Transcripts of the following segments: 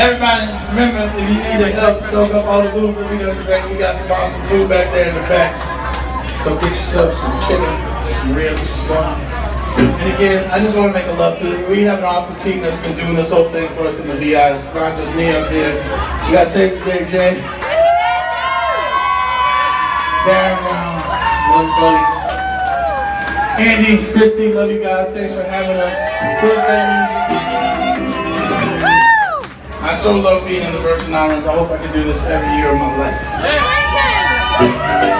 Everybody, remember, if you need help soak up all the that we done drink, we got some awesome food back there in the back. So get yourself some chicken, some ribs, something. And again, I just want to make a love to you. We have an awesome team that's been doing this whole thing for us in the VI. It's not just me up here. We got Save the Day Jay. Darren, love buddy. Andy, Christy, love you guys. Thanks for having us. Thursday music. I so love being in the Virgin Islands. I hope I can do this every year of my life.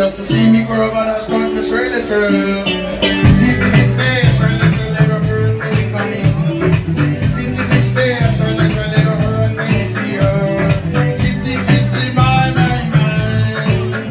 just to see me grow, but I was going to surely.